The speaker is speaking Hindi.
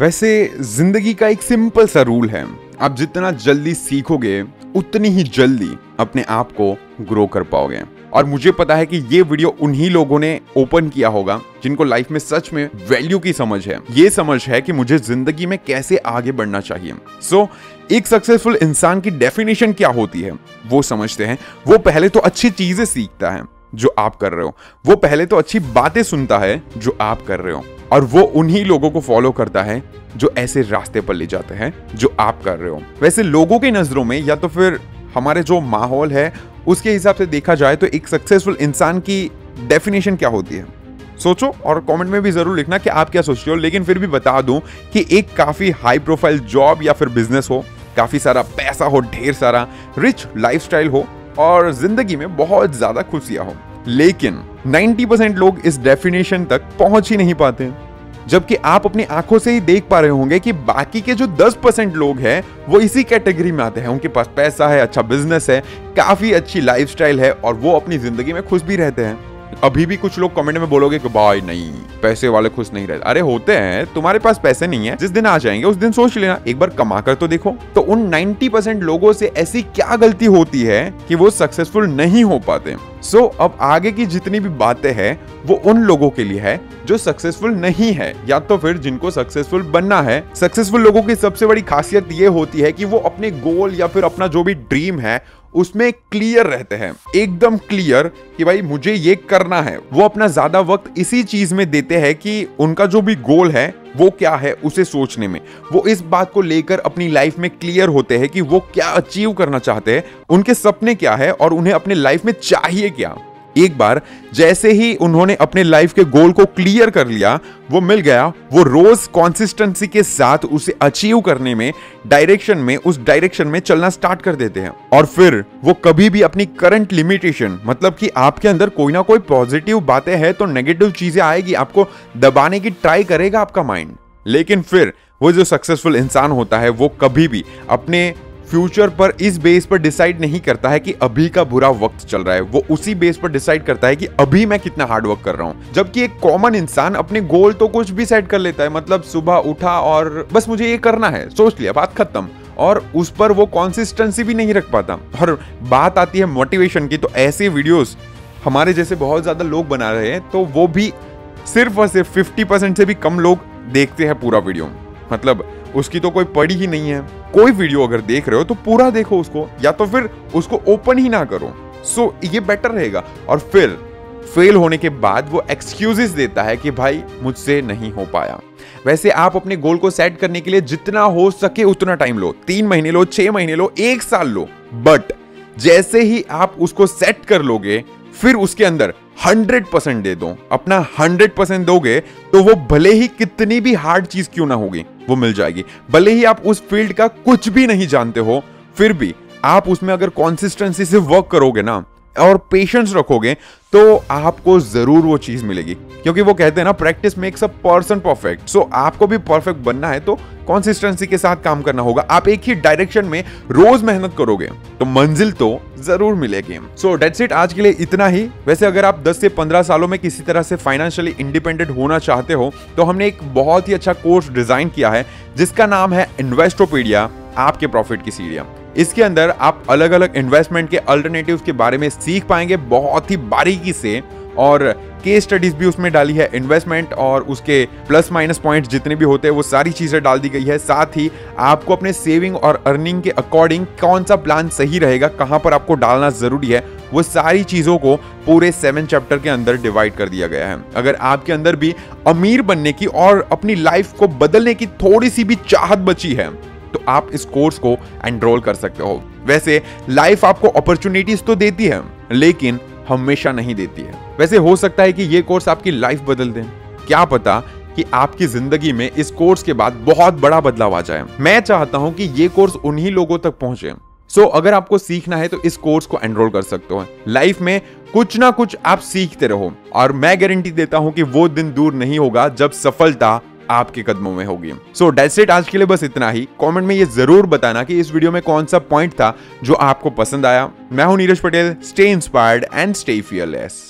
वैसे ज़िंदगी का एक सिंपल सा रूल है। आप जितना जल्दी सीखोगे उतनी ही जल्दी अपने आप को ग्रो कर पाओगे। और मुझे पता है कि ये वीडियो उन्हीं लोगों ने ओपन किया होगा जिनको लाइफ में सच में वैल्यू की समझ है। ये समझ है कि मुझे ज़िंदगी में कैसे आगे बढ़ना चाहिए। सो so, एक सक्सेसफुल इंसान की डेफिनेशन क्या होती है? वो समझते हैं। वो पहले तो अच्छी चीज़ें सीखता है। जो आप कर रहे हो। वो पहले तो अच्छी बातें सुनता है जो आप कर रहे हो और वो उन्हीं लोगों को फॉलो करता है जो ऐसे रास्ते पर ले जाते हैं जो आप कर रहे हो। वैसे लोगों की नज़रों में या तो फिर हमारे जो माहौल है, उसके हिसाब से देखा जाए तो एक सक्सेसफुल इंसान की डेफिनेशन क्या होती है? सोचो और कमेंट में भी ज़रूर लिखना कि आप क्या सोचते हो, लेकिन फिर भी बता दूँ कि एक काफ़ी हाई प्रोफ़ाइल जॉब या फिर बिज़नेस हो, काफ़ी सारा पैसा हो, ढेर सारा रिच लाइफस्टाइल हो और ज़िंदगी में बहुत ज़्यादा खुशियाँ हो। लेकिन 90% लोग इस डेफिनेशन तक पहुँच ही नहीं पाते। जबकि आप अपनी आँखों से ही देख पा रहे होंगे कि बाकी के जो 10 परसेंट लोग हैं, वो इसी कैटेगरी में आते हैं। उनके पास पैसा है अच्छा बिज़नेस है, काफ़ी अच्छी लाइफस्टाइल है और वो अपनी ज़िंदगी में खुश भी रहते हैं। अभी भी कुछ लोग कमेंट में बोलोगे कि भाई नहीं, पैसे वाले खुश नहीं रहते। अरे, होते हैं, तुम्हारे पास पैसे नहीं है, जिस दिन आ जाएँगे, उस दिन सोच लेना, एक बार कमा कर तो देखो। तो उन 90 परसेंट लोगों से ऐसी क्या गलती होती है कि वो सक्सेसफुल नहीं हो पाते? सो so, अब आगे की जितनी भी बातें हैं वो उन लोगों के लिए है जो सक्सेसफुल नहीं है या तो फिर जिनको सक्सेसफुल बनना है। सक्सेसफुल लोगों की सबसे बड़ी खासियत ये होती है कि वो अपने गोल या फिर अपना जो भी ड्रीम है उसमें क्लियर रहते हैं। एकदम क्लियर कि भाई मुझे ये करना है। वो अपना ज़्यादा वक्त इसी चीज़ में देते हैं कि उनका जो भी गोल है वो क्या है उसे सोचने में। वो इस बात को लेकर अपनी लाइफ में क्लियर होते हैं कि वो क्या अचीव करना चाहते हैं, उनके सपने क्या है और उन्हें अपने लाइफ में चाहिए क्या। एक बार जैसे ही उन्होंने अपने लाइफ के गोल को क्लियर कर लिया, वो मिल गया, वो रोज कॉन्सिस्टेंसी के साथ उसे अचीव करने में डायरेक्शन में, उस डायरेक्शन में चलना स्टार्ट कर देते हैं। और फिर वो कभी भी अपनी करंट लिमिटेशन मतलब कि आपके अंदर कोई ना कोई पॉजिटिव बातें हैं तो नेगेटिव चीज़ें आएगी, आपको दबाने की ट्राई करेगा आपका माइंड लेकिन फिर वो जो सक्सेसफुल इंसान होता है, वो कभी भी अपने फ्यूचर पर इस बेस पर डिसाइड नहीं करता है कि अभी का बुरा वक्त चल रहा है। वो उसी बेस पर डिसाइड करता है कि अभी मैं कितना हार्ड वर्क कर रहा हूँ। जबकि एक कॉमन इंसान अपने गोल तो कुछ भी सेट कर लेता है। मतलब सुबह उठा और बस मुझे ये करना है। सोच लिया, बात खत्म। और उस पर वो कॉन्सिस्टेंसी भी नहीं रख पाता। और बात आती है मोटिवेशन की तो ऐसे वीडियोस हमारे जैसे बहुत ज़्यादा लोग बना रहे हैं तो वो भी सिर्फ़ और सिर्फ़ फिफ्टी परसेंट से भी कम लोग देखते हैं पूरा वीडियो मतलब उसकी तो कोई पड़ी ही नहीं है। कोई वीडियो अगर देख रहे हो तो पूरा देखो उसको या तो फिर उसको ओपन ही ना करो। सो so, ये बेटर रहेगा। और फिर फेल होने के बाद वो एक्सक्यूजेस देता है कि भाई मुझसे नहीं हो पाया। वैसे आप अपने गोल को सेट करने के लिए जितना हो सके उतना टाइम लो। तीन महीने लो छह महीने लो एक साल लो। बट जैसे ही आप उसको सेट कर लोगे फिर उसके अंदर हंड्रेड परसेंट दे दो। अपना हंड्रेड परसेंट दोगे तो वो भले ही कितनी भी हार्ड चीज़ क्यों ना होगी, वो मिल जाएगी। भले ही आप उस फ़ील्ड का कुछ भी नहीं जानते हो, फिर भी आप उसमें अगर कॉन्सिस्टेंसी से वर्क करोगे ना, और पेशेंस रखोगे तो आपको ज़रूर वो चीज़ मिलेगी। क्योंकि वो कहते हैं ना practice makes a person perfect so आपको भी परफेक्ट बनना है तो कॉन्सिस्टेंसी के साथ काम करना होगा। आप एक ही डायरेक्शन में रोज मेहनत करोगे तो मंजिल तो ज़रूर मिलेगी। सो डेट्स इट आज के लिए इतना ही। वैसे अगर आप 10 से 15 सालों में किसी तरह से फाइनेंशियली इंडिपेंडेंट होना चाहते हो तो हमने एक बहुत ही अच्छा कोर्स डिज़ाइन किया है, जिसका नाम है इन्वेस्टोपीडिया आपके प्रॉफिट की सीढ़ियाँ। इसके अंदर आप अलग अलग इन्वेस्टमेंट के अल्टरनेटिव के बारे में सीख पाएँगे, बहुत ही बारीकी से। और केस स्टडीज़ भी उसमें डाली है इन्वेस्टमेंट और उसके प्लस माइनस पॉइंट जितने भी होते हैं, वो सारी चीज़ें डाल दी गई है। साथ ही आपको अपने सेविंग और अर्निंग के अकॉर्डिंग कौन सा प्लान सही रहेगा, कहाँ पर आपको डालना ज़रूरी है, वो सारी चीज़ों को पूरे सेवन चैप्टर के अंदर डिवाइड कर दिया गया है। अगर आपके अंदर भी अमीर बनने की और अपनी लाइफ को बदलने की थोड़ी सी भी चाहत बची है तो आप इस कोर्स को एनरोल कर सकते हो। वैसे लाइफ आपको अपॉर्चुनिटीज़ तो देती है, लेकिन हमेशा नहीं देती है। वैसे हो सकता है कि ये कोर्स आपकी लाइफ बदल दे। क्या पता कि आपकी ज़िंदगी में इस कोर्स के बाद बहुत बड़ा बदलाव आ जाए। मैं चाहता हूँ कि ये कोर्स उन्हीं लोगों तक पहुँचे। सो so, अगर आपको सीखना है तो इस कोर्स को एनरोल कर सकते हो। लाइफ में कुछ ना कुछ आप सीखते रहो। और मैं गारंटी देता हूँ कि वो दिन दूर नहीं होगा जब सफलता आपके कदमों में होगी। सो इट आज के लिए बस इतना ही। कमेंट में ये ज़रूर बताना कि इस वीडियो में कौन सा पॉइंट था जो आपको पसंद आया। मैं हूँ Neeraj Patel. Stay inspired and stay fearless